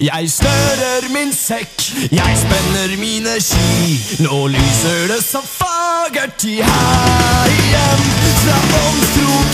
Jeg snører min sekk, jeg spenner mine ski. Nå lyser det så fagert i heien fra Åmstro.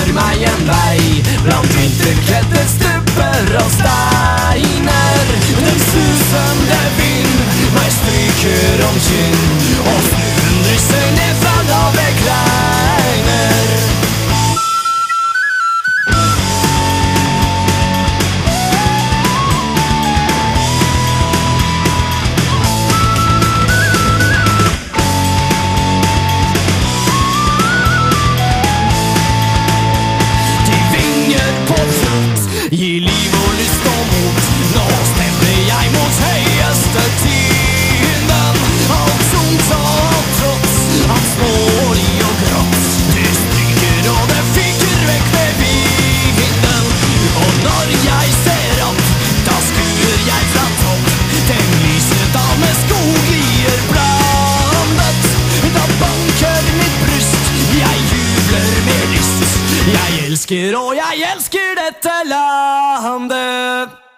finner meg en vei blant vinterkledde stubber og steiner. e livro. elsker, og jeg elsker dette landet.